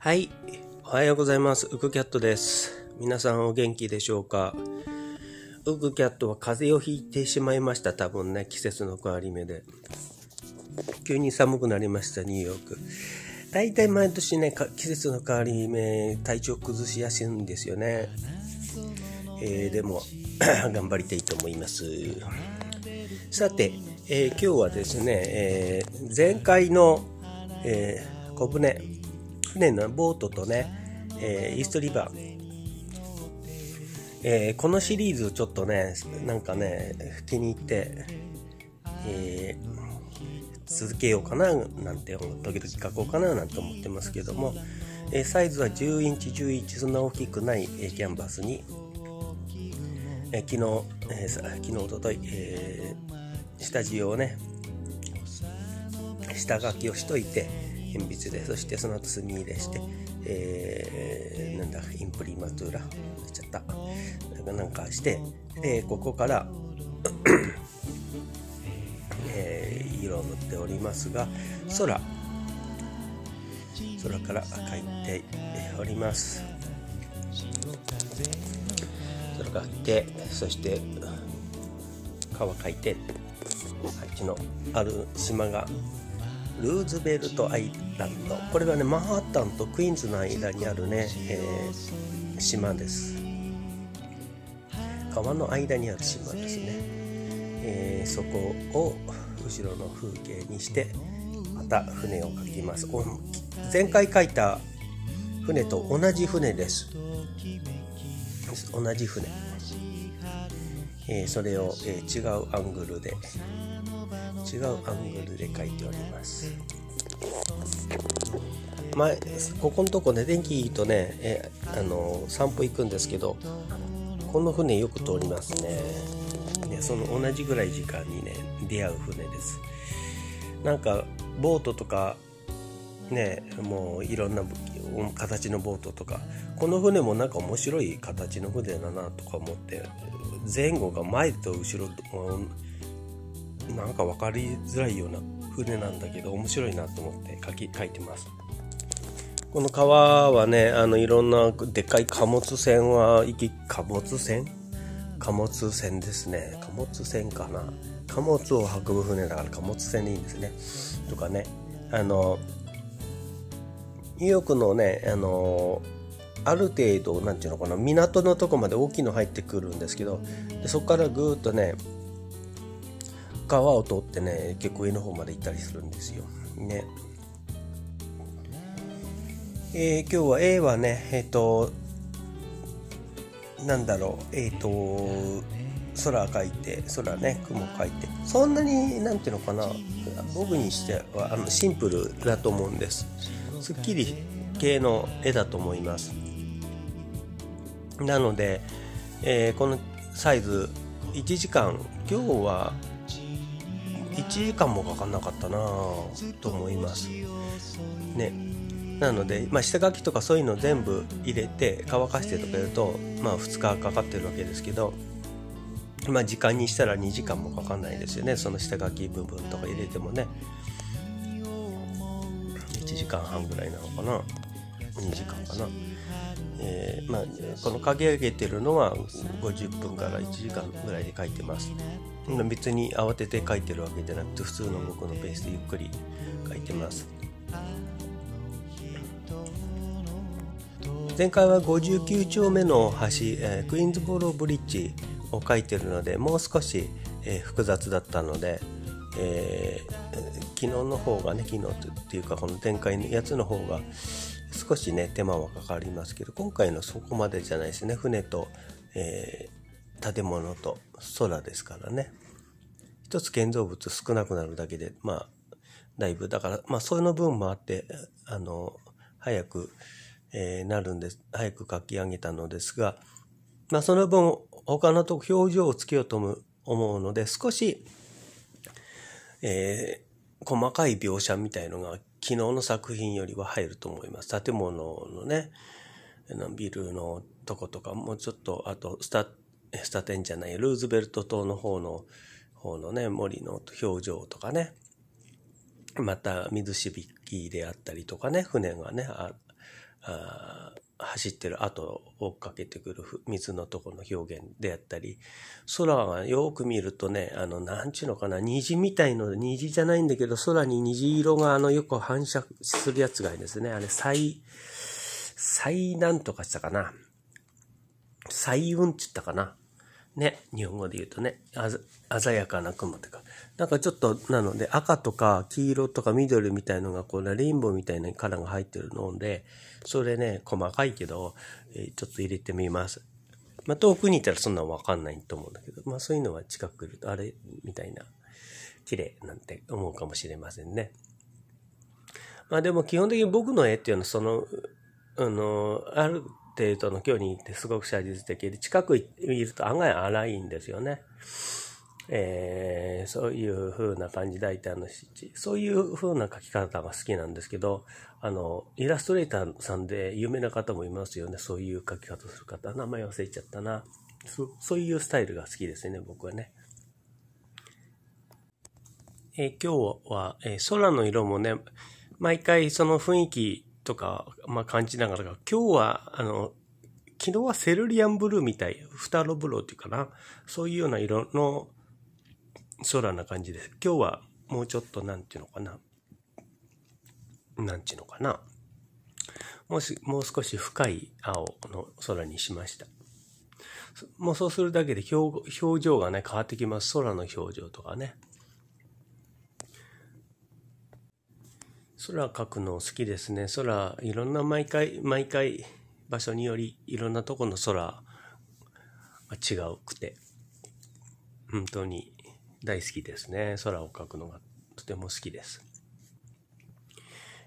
はい。おはようございます。ウクキャットです。皆さんお元気でしょうか？ウクキャットは風邪をひいてしまいました。多分ね、季節の変わり目で。急に寒くなりました、ニューヨーク。大体毎年ね、季節の変わり目、体調崩しやすいんですよね。えーでも、頑張りたいと思います。さて、えー今日はですね、えー前回の、え小舟、船のボートとね、えーイーストリバー、えーこのシリーズちょっとね、なんかね、気に入って、えー続けようかななんて、時々書こうかななんて思ってますけども、えーサイズは10インチ11そんな大きくない、えーキャンバスに、えー昨日、えー昨日おととい、えー下地をね下書きをしといて鉛筆でそしてその後墨入れして、えーなんだインプリマトゥーラしちゃった。なんかなんかしてでここから、えー色を塗っておりますが空。空から描いております。空が描いてそして川描いてあっちのある島がルーズベルトアイランド。これはねマンハッタンとクイーンズの間にあるね、えー島です。川の間にある島ですね、えーそこを後ろの風景にしてまた船を描きます。前回描いた船と同じ船です。同じ船。えーそれを、えー違うアングルで違うアングルで描いております。前ここのとこね電気いいとね、えあの散歩行くんですけどこの船よく通りますね。ねその同じぐらい時間にね出会う船です。なんかボートとかねもういろんな形のボートとかこの船もなんか面白い形の船だなとか思って前後が前と後ろなんか分かりづらいような船なんだけど面白いなと思って書き書いてます。この川はねあのいろんなでっかい貨物船は行き貨物船？貨物船ですね。貨物船かな。貨物を運ぶ船だから貨物船でいいんですね。とかね。あのニューヨークのねあのある程度なんていうのかな。港のとこまで大きいの入ってくるんですけどでそこからぐーっとね川を通ってね結構上の方まで行ったりするんですよ。ね。えー今日は A はねえっ、となんだろうえっ、と空描いて空ね雲描いて。そんなになんていうのかな僕にしてはあのシンプルだと思うんです。すっきり系の絵だと思います。なので、えーこのサイズ1時間。今日は1時間もかかんなかったなと思います。ね。なので、まあ、下書きとかそういうの全部入れて乾かしてとかやるとまあ2日かかってるわけですけどまあ時間にしたら2時間もかかんないですよね。その下書き部分とか入れてもね。1時間半ぐらいなのかな。2時間かな。えーまあ、この書き上げてるのは50分から1時間ぐらいで書いてます。別に慌てて書いてるわけじゃなくて普通の僕のペースでゆっくり書いてます。前回は59丁目の橋、えークイーンズボローブリッジを書いてるのでもう少し、えー複雑だったので、えー昨日の方がね昨日っていうかこの前回のやつの方が少しね手間はかかりますけど今回のそこまでじゃないですね。船と、えー建物と空ですからね。一つ建造物少なくなるだけでまあだいぶだからまあそういうの分もあってあの早く、えーなるんです。早く書き上げたのですがまあその分他のと表情をつけようと思う思うので少しえー細かい描写みたいのが昨日の作品よりは入ると思います。建物のね、のビルのとことか、もうちょっと、あとスタ、スタテンじゃない、ルーズベルト島の方の、方のね、森の表情とかね、また水しびきであったりとかね、船がね、ああ走ってる後を追っかけてくる水のとこの表現であったり、空がよく見るとね、あの、なんちゅうのかな、虹みたいの、虹じゃないんだけど、空に虹色があの、よく反射するやつがいいですね。あれ、最、最なんとかしたかな。最雲って言ったかな。ね、日本語で言うとね、鮮やかな雲とか。なんかちょっと、なので赤とか黄色とか緑みたいのが、こうレインボーみたいなカラーが入ってるので、それね、細かいけど、え、ちょっと入れてみます。まあ、遠くにいたらそんなのわかんないと思うんだけど、まあそういうのは近くいると、あれみたいな、綺麗なんて思うかもしれませんね。まあでも基本的に僕の絵っていうのは、その、あの、ある程度の距離に行ってすごく写実的で、近くにいると案外荒いんですよね。えー、そういう風な感じ、大体の。そういう風な描き方が好きなんですけど、あの、イラストレーターさんで有名な方もいますよね。そういう描き方する方。名前忘れちゃったな。そそういうスタイルが好きですね、僕はね。えー、今日は、えー、空の色もね、毎回その雰囲気とか、まあ、感じながらが、今日は、あの、昨日はセルリアンブルーみたい、フタロブローっていうかな、そういうような色の空な感じです。今日はもうちょっと、なんていうのかな、なんていうのかな、もし、もう少し深い青の空にしました。もうそうするだけで表表情がね、変わってきます。空の表情とかね。空描くの好きですね。空、いろんな毎回、毎回場所によりいろんなとこの空が違うくて、本当に大好きですね。空を描くのがとても好きです。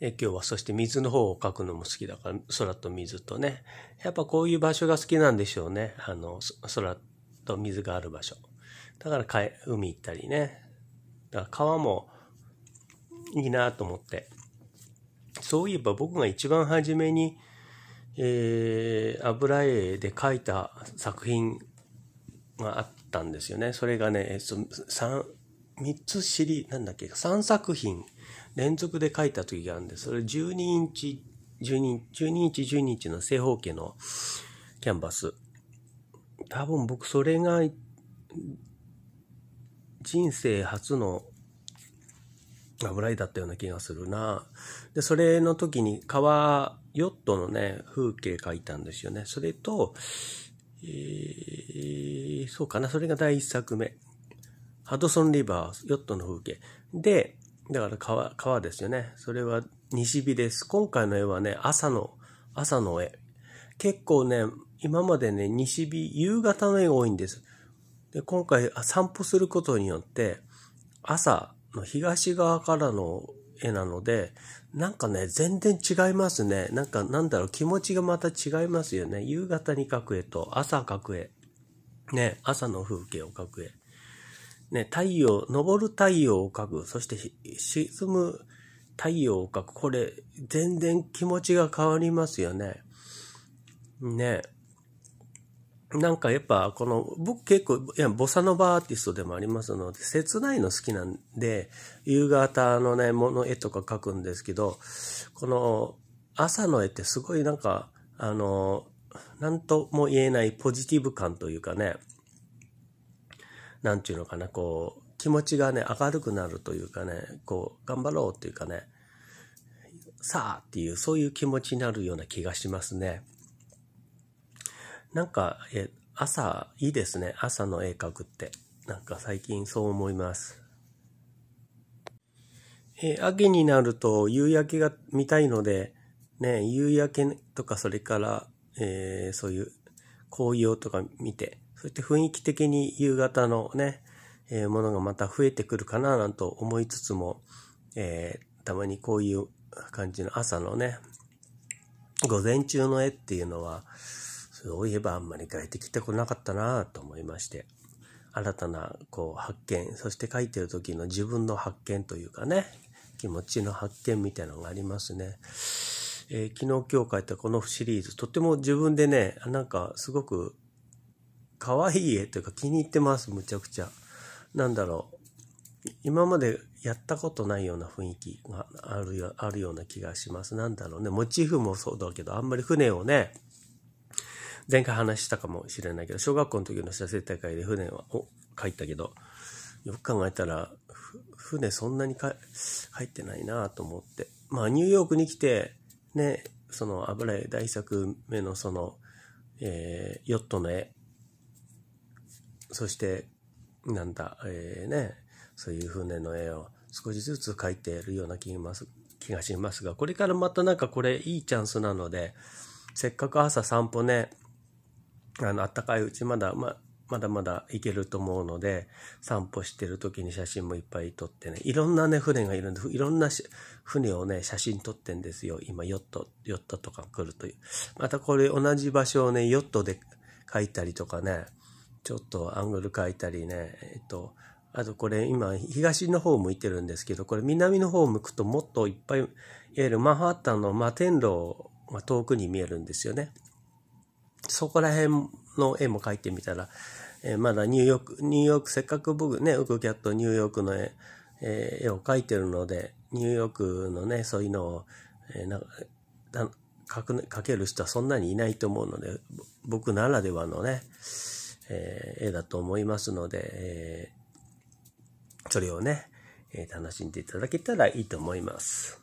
え今日はそして水の方を描くのも好きだから、空と水とね。やっぱこういう場所が好きなんでしょうね。あの、空と水がある場所。だからか海行ったりね。だから川もいいなと思って。そういえば僕が一番初めに、えー、油絵で描いた作品があったんですよね。それがね、えっと、3、3つ知り、なんだっけ、3作品連続で描いた時があるんです、それ12インチ、12, 12インチ、12インチの正方形のキャンバス。多分僕それが人生初の油絵だったような気がするな。で、それの時に川、ヨットのね、風景描いたんですよね。それと、え、そうかな、それが第一作目。ハドソンリバー、ヨットの風景。で、だから川、川ですよね。それは西日です。今回の絵はね、朝の、朝の絵。結構ね、今までね、西日、夕方の絵が多いんです。で、今回散歩することによって、朝、の東側からの絵なので、なんかね、全然違いますね。なんか、なんだろう、気持ちがまた違いますよね。夕方に描く絵と朝描く絵。ね、朝の風景を描く絵。ね、太陽、昇る太陽を描く。そして、沈む太陽を描く。これ、全然気持ちが変わりますよね。ね。なんかやっぱこの、僕結構、いや、ボサノバアーティストでもありますので、切ないの好きなんで、夕方のね、もの絵とか描くんですけど、この朝の絵ってすごいなんか、あの、なんとも言えないポジティブ感というかね、なんていうのかな、こう、気持ちがね、明るくなるというかね、こう、頑張ろうっていうかね、さあっていう、そういう気持ちになるような気がしますね。なんか、え、朝、いいですね。朝の絵描くって。なんか最近そう思います。え秋になると夕焼けが見たいので、ね、夕焼けとかそれから、えー、そういう紅葉とか見て、そして雰囲気的に夕方のね、えー、ものがまた増えてくるかななんと思いつつも、え、たまにこういう感じの朝のね、午前中の絵っていうのは、そういえばあんまり帰ってきてこなかったなと思いまして、新たなこう発見、そして書いてる時の自分の発見というかね、気持ちの発見みたいなのがありますね。えー、昨日今日書いたこのシリーズ、とっても自分でね、なんかすごく可愛い絵というか気に入ってます、むちゃくちゃ。なんだろう。今までやったことないような雰囲気があるよあるような気がします。なんだろうね。モチーフもそうだけど、あんまり船をね、前回話したかもしれないけど、小学校の時の写生大会で船を書いたけど、よく考えたら、船そんなにか入ってないなと思って。まあ、ニューヨークに来て、ね、その油絵大作目のその、えー、ヨットの絵、そして、なんだ、えー、ね、そういう船の絵を少しずつ描いているような気が気がしますが、これからまたなんかこれいいチャンスなので、せっかく朝散歩ね、あの、暖かいうちまだ、ま、まだまだ行けると思うので、散歩してる時に写真もいっぱい撮ってね、いろんなね、船がいるんで、いろんな船をね、写真撮ってんですよ。今、ヨット、ヨットとか来るという。またこれ同じ場所をね、ヨットで描いたりとかね、ちょっとアングル描いたりね、えっと、あとこれ今東の方向いてるんですけど、これ南の方向くともっといっぱい、いわゆるマンハッタンの摩天楼が遠くに見えるんですよね。そこら辺の絵も描いてみたら、えー、まだニューヨーク、ニューヨーク、せっかく僕ね、ウクキャットニューヨークの絵、えー、絵を描いてるので、ニューヨークのね、そういうのを、えー、な描く描ける人はそんなにいないと思うので、僕ならではのね、えー、絵だと思いますので、えそれをね、え楽しんでいただけたらいいと思います。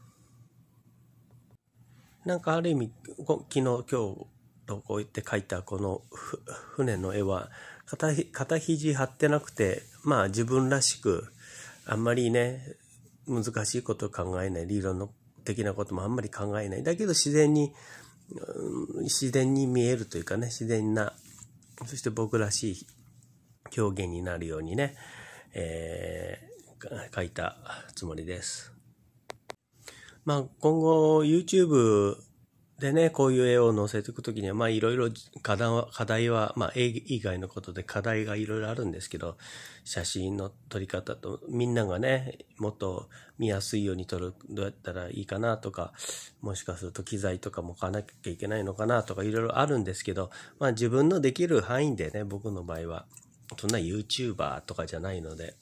なんかある意味、昨日、今日とこう言って描いたこの船の絵は肩、肩肘張ってなくて、まあ自分らしく、あんまりね、難しいことを考えない、理論的なこともあんまり考えない。だけど自然に、自然に見えるというかね、自然な、そして僕らしい表現になるようにね、えー、書いたつもりです。まあ、今後 YouTube でね、こういう絵を載せていくときには、まあいろいろ課題は、課題は、まあ絵以外のことで課題がいろいろあるんですけど、写真の撮り方と、みんながね、もっと見やすいように撮る、どうやったらいいかなとか、もしかすると機材とかも買わなきゃいけないのかなとかいろいろあるんですけど、まあ自分のできる範囲でね、僕の場合は、そんな YouTuber とかじゃないので、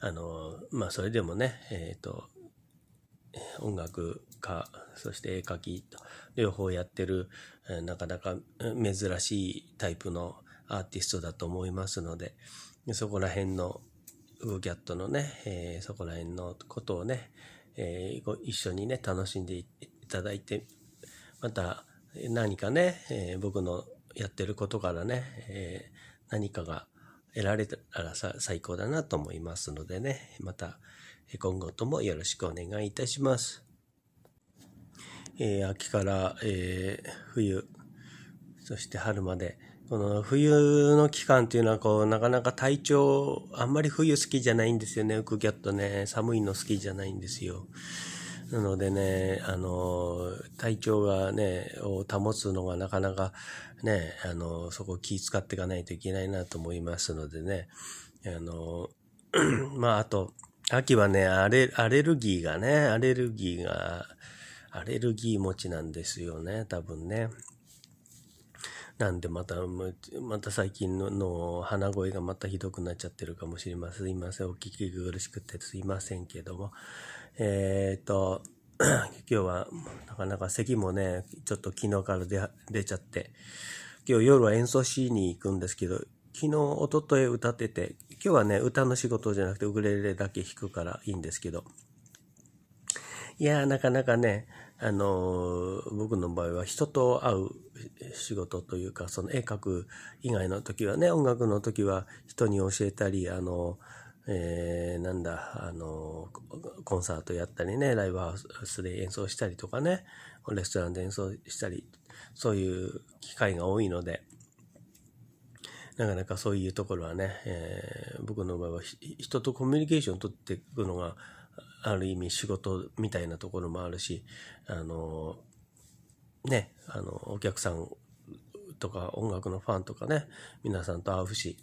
あの、まあ、それでもね、えっ、ー、と、音楽家、そして絵描きと、両方やってる、なかなか珍しいタイプのアーティストだと思いますので、そこら辺の、ウーギャットのね、えー、そこら辺のことをね、えー、一緒にね、楽しんでいただいて、また何かね、えー、僕のやってることからね、え何かが得られたら最高だなと思いますのでね、また今後ともよろしくお願いいたします。えー、秋から、えー、冬、そして春まで、この冬の期間っていうのはこう、なかなか体調、あんまり冬好きじゃないんですよね。ウクキャットね、寒いの好きじゃないんですよ。なのでね、あの、体調がね、を保つのがなかなかね、あの、そこ気使っていかないといけないなと思いますのでね、あの、まあ、あと、秋はね、アレ、アレルギーがね、アレルギーが、アレルギー持ちなんですよね、多分ね。なんでまた、また最近の鼻声がまたひどくなっちゃってるかもしれません。すいません。お聞き苦しくてすいませんけども。えっ、と、今日はなかなか咳もね、ちょっと昨日から出出ちゃって、今日夜は演奏しに行くんですけど、昨日、おととい歌ってて、今日はね、歌の仕事じゃなくてウクレレだけ弾くからいいんですけど、いやー、なかなかね、あのー、僕の場合は人と会う仕事というか、その絵描く以外の時はね、音楽の時は人に教えたり、あのーえー、なんだ、あの、コンサートやったりね、ライブハウスで演奏したりとかね、レストランで演奏したり、そういう機会が多いので、なかなかそういうところはね、えー、僕の場合は人とコミュニケーションを取っていくのが、ある意味仕事みたいなところもあるし、あの、ね、あの、お客さんとか音楽のファンとかね、皆さんと会うし、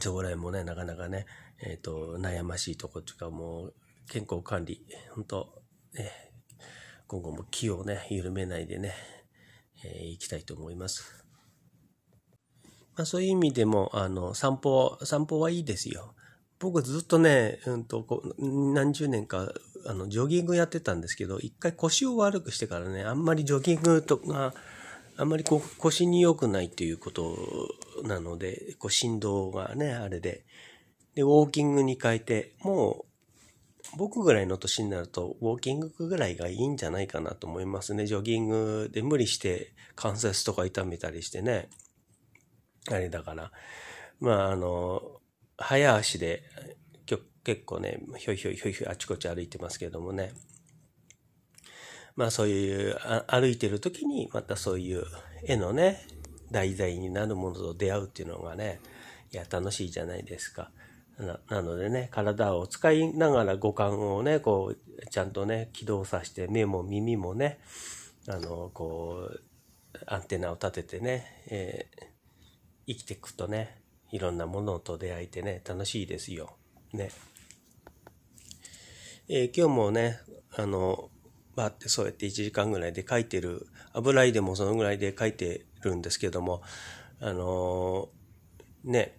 そこら辺もね、なかなかね、えっ、ー、と、悩ましいとこっていうか、もう、健康管理、本当ね、今後も気をね、緩めないでね、えー、行きたいと思います。まあそういう意味でも、あの、散歩、散歩はいいですよ。僕ずっとね、うんと、こう何十年か、あの、ジョギングやってたんですけど、一回腰を悪くしてからね、あんまりジョギングとか、あんまりこう腰に良くないっていうことなので、こう振動がね、あれで。で、ウォーキングに変えて、もう、僕ぐらいの年になると、ウォーキングぐらいがいいんじゃないかなと思いますね。ジョギングで無理して関節とか痛めたりしてね。あれだから。まあ、あの、早足で、結構ね、ひょいひょいひょいひょいあちこち歩いてますけどもね。まあそういう歩いてる時にまたそういう絵のね題材になるものと出会うっていうのがねいや楽しいじゃないですか。ななのでね体を使いながら五感をねこうちゃんとね起動させて目も耳もねあのこうアンテナを立ててね、えー、生きていくとねいろんなものと出会えてね楽しいですよ。ね。えー、今日もねあのバーってそうやって1時間ぐらいで書いてる、油絵でもそのぐらいで書いてるんですけども、あのー、ね、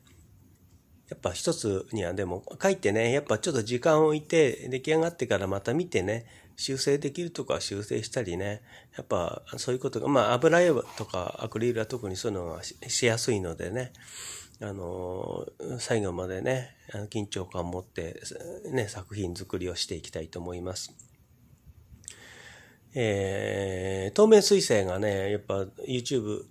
やっぱ一つにはでも書いてね、やっぱちょっと時間を置いて出来上がってからまた見てね、修正できるとか修正したりね、やっぱそういうことが、まあ油絵とかアクリルは特にそういうのがしやすいのでね、あの、最後までね、緊張感を持って、ね、作品作りをしていきたいと思います。えー、透明水彩がね、やっぱ YouTube、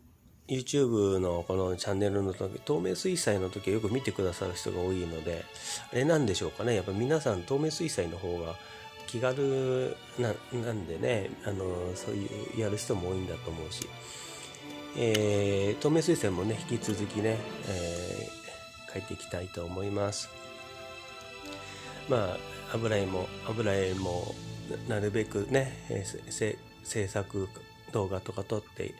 YouTube のこのチャンネルの時、透明水彩の時はよく見てくださる人が多いので、あれなんでしょうかね。やっぱ皆さん透明水彩の方が気軽なんでね、あの、そういうやる人も多いんだと思うし、えー、透明水彩もね、引き続きね、えー、描いていきたいと思います。まあ、油絵も、油絵も、なるべくね、えー、制作動画とか撮って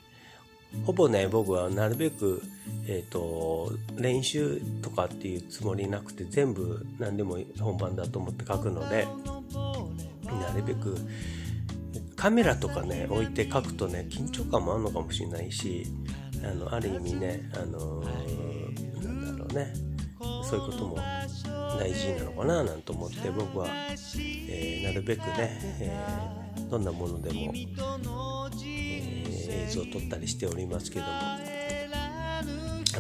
ほぼね僕はなるべく、えーと、練習とかっていうつもりなくて全部何でも本番だと思って書くのでなるべくカメラとかね置いて書くとね緊張感もあるのかもしれないしあのある意味ねあのー、なんだろうねそういうことも大事なのかななんて思って僕は、えー、なるべくね、えー、どんなものでも、映像を撮ったりしておりますけども。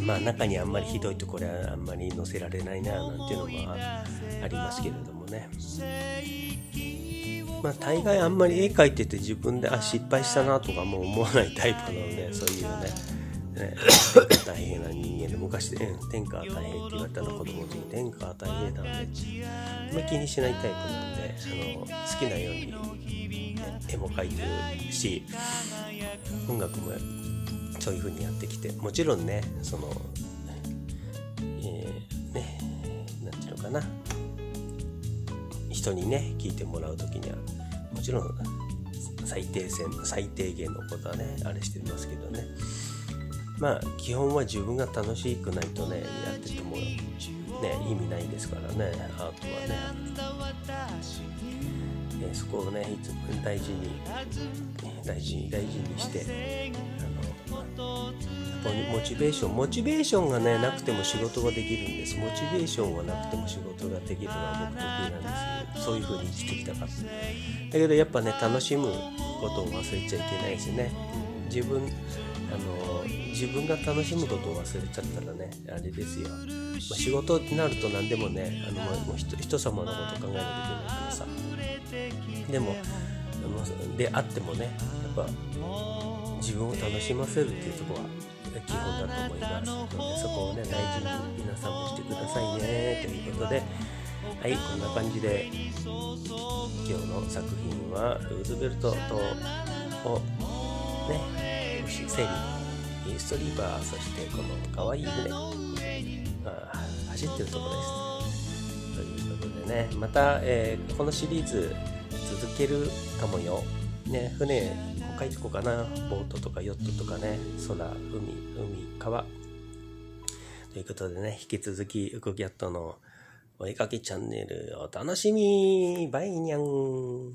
まあ中にあんまりひどいとこれはあんまり載せられないななんていうのもありますけれどもね。まあ大概あんまり絵描いてて自分であ失敗したなとかも思わないタイプなので そういうね。ね、大変な人間で昔で、ね、天下は大変って言われたの子供の時天下は大変なんであんまり気にしないタイプなんであの好きなように、ね、絵も描いてるし音楽もそういう風にやってきてもちろんねそのえー、ね何て言うのかな。人にね聞いてもらう時にはもちろん最低限最低限のことはねあれしてますけどね。まあ基本は自分が楽しくないとねやっててもね意味ないですからねアートはね、えそこをねいつも大事に大事に大事にしてあのモチベーションモチベーションがねなくても仕事ができるんです。モチベーションがなくても仕事ができるのは僕得意なんです。そういう風に生きてきたから。だけどやっぱね楽しむことを忘れちゃいけないですね。自分あの自分が楽しむことを忘れちゃったらねあれですよ、まあ、仕事になると何でもねあのもう人人様のこと考えなきゃいけないからさ。でもあのであってもねやっぱ自分を楽しませるっていうとこは基本だと思いますのでそこをね大事に皆さんもしてくださいねということではいこんな感じで今日の作品はルーズベルトとをね整理セリストリーバーそしてこの可愛い船、まあ、走ってるところです。ということでねまた、えー、このシリーズ続けるかもよ、ね、船も書いてこうかな？ボートとかヨットとかね空海海川。ということでね引き続きウコギャットのお絵かきチャンネルお楽しみバイニャン。